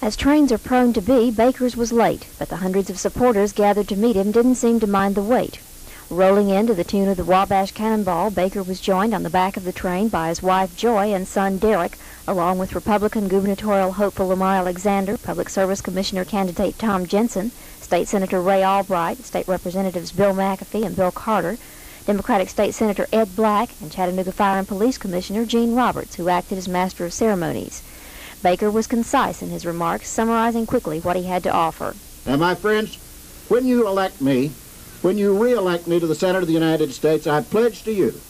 As trains are prone to be, Baker's was late, but the hundreds of supporters gathered to meet him didn't seem to mind the wait. Rolling in to the tune of the Wabash Cannonball, Baker was joined on the back of the train by his wife Joy and son Darek, along with Republican gubernatorial hopeful Lamar Alexander, Public Service Commissioner candidate Tom Jensen, State Senator Ray Albright, State Representatives Bill McAfee and Bill Carter, Democratic State Senator Ed Black, and Chattanooga Fire and Police Commissioner Gene Roberts, who acted as master of ceremonies. Baker was concise in his remarks, summarizing quickly what he had to offer. Now, my friends, when you elect me, when you re-elect me to the Senate of the United States, I pledge to you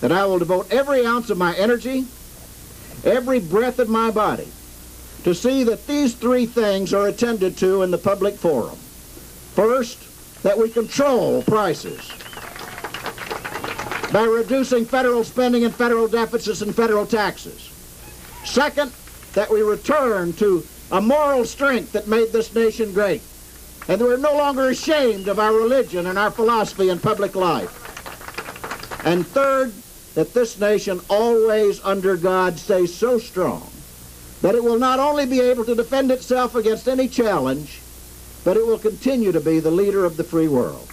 that I will devote every ounce of my energy, every breath of my body, to see that these three things are attended to in the public forum. First, that we control prices by reducing federal spending and federal deficits and federal taxes. Second, that we return to a moral strength that made this nation great. And that we're no longer ashamed of our religion and our philosophy in public life. And third, that this nation always under God stays so strong that it will not only be able to defend itself against any challenge, but it will continue to be the leader of the free world.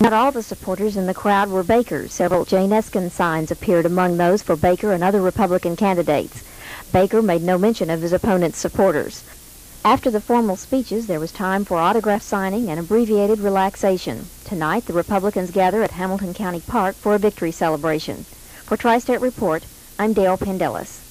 Not all the supporters in the crowd were Bakers. Several Jane Eskind signs appeared among those for Baker and other Republican candidates. Baker made no mention of his opponent's supporters. After the formal speeches, there was time for autograph signing and abbreviated relaxation. Tonight, the Republicans gather at Hamilton County Park for a victory celebration. For Tri-State Report, I'm Dale Pendelis.